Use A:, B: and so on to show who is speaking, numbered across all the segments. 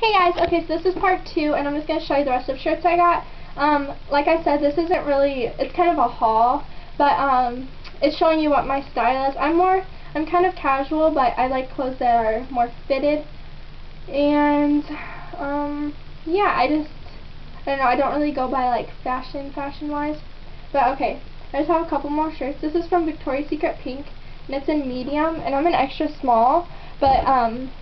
A: Hey guys, okay, so this is part two, and I'm just going to show you the rest of shirts I got. Um, like I said, this isn't really, it's kind of a haul, but um, it's showing you what my style is. I'm more, I'm kind of casual, but I like clothes that are more fitted, and, um, yeah, I just, I don't know, I don't really go by, like, fashion, fashion-wise, but okay, I just have a couple more shirts. This is from Victoria's Secret Pink, and it's in medium, and I'm an extra small, but, um,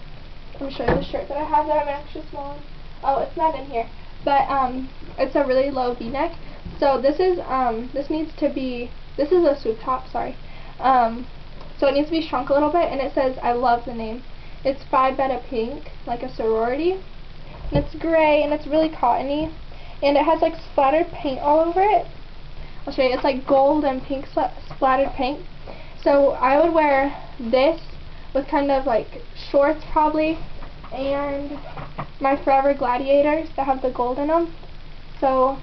A: let me show you the shirt that I have that I'm extra small. Oh, it's not in here. But um, it's a really low V-neck. So this is um, this needs to be. This is a swoop top. Sorry. Um, so it needs to be shrunk a little bit, and it says I love the name. It's Phi Beta Pink, like a sorority. And it's gray, and it's really cottony. And it has like splattered paint all over it. I'll show you. It's like gold and pink splattered paint. So I would wear this with kind of like shorts probably and my Forever Gladiators that have the gold in them. So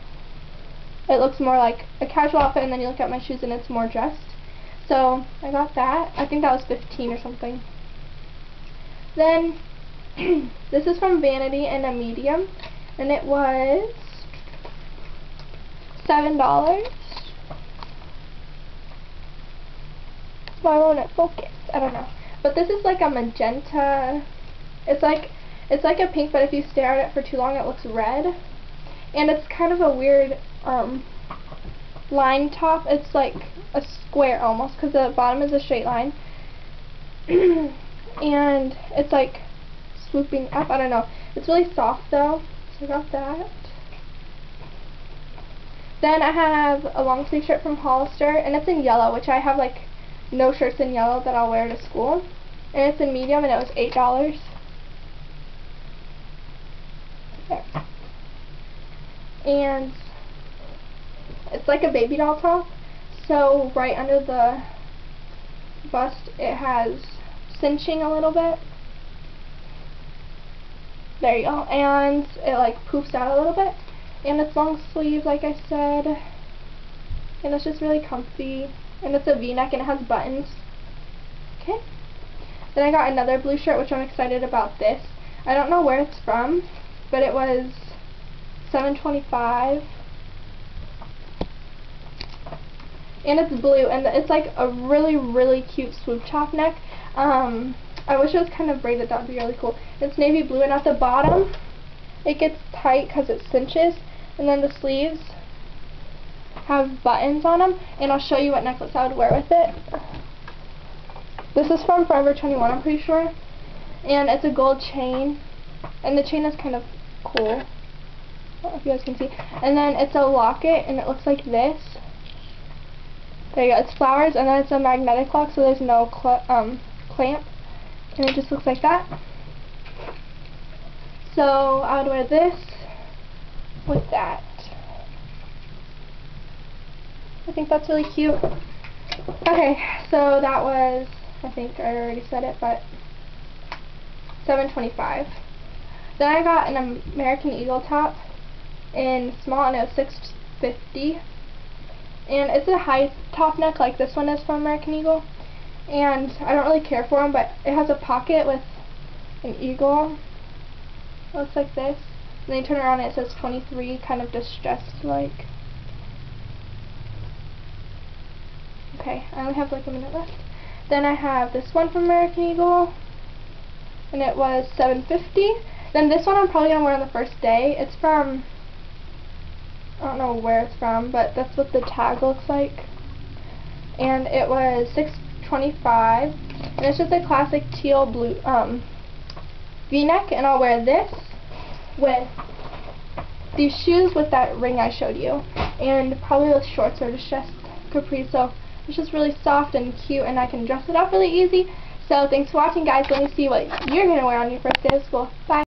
A: it looks more like a casual outfit and then you look at my shoes and it's more dressed. So I got that. I think that was 15 or something. Then this is from Vanity in a medium and it was $7. Why won't it focus? I don't know. But this is like a magenta. It's like it's like a pink, but if you stare at it for too long, it looks red. And it's kind of a weird um, line top. It's like a square almost, because the bottom is a straight line. and it's like swooping up. I don't know. It's really soft though. So I got that. Then I have a long sleeve shirt from Hollister, and it's in yellow, which I have like no shirts in yellow that I'll wear to school. And it's in medium and it was $8. There. And it's like a baby doll top. So right under the bust it has cinching a little bit. There you go. And it like poofs out a little bit. And it's long sleeve like I said. And it's just really comfy. And it's a v-neck and it has buttons. Okay. Then I got another blue shirt, which I'm excited about this. I don't know where it's from, but it was 7.25, and it's blue, and it's like a really, really cute swoop top neck. Um, I wish it was kind of braided. That would be really cool. It's navy blue, and at the bottom, it gets tight because it cinches, and then the sleeves have buttons on them, and I'll show you what necklace I would wear with it. This is from Forever 21, I'm pretty sure. And it's a gold chain. And the chain is kind of cool. If you guys can see. And then it's a locket, and it looks like this. There you go. It's flowers, and then it's a magnetic lock, so there's no cl um, clamp. And it just looks like that. So I would wear this with that. I think that's really cute. Okay, so that was, I think I already said it, but 725 Then I got an American Eagle top in small, and it was 650 And it's a high top neck like this one is from American Eagle. And I don't really care for them, but it has a pocket with an eagle. Looks like this. And then you turn around and it says 23, kind of distressed like. Okay, I only have like a minute left. Then I have this one from American Eagle, and it was 750 Then this one I'm probably to wear on the first day. It's from, I don't know where it's from, but that's what the tag looks like. And it was 625 and it's just a classic teal blue um, v-neck, and I'll wear this with these shoes with that ring I showed you, and probably with shorts or just capri. So it's just really soft and cute and I can dress it up really easy. So thanks for watching guys. Let me see what you're going to wear on your first day of school. Bye.